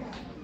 Yeah.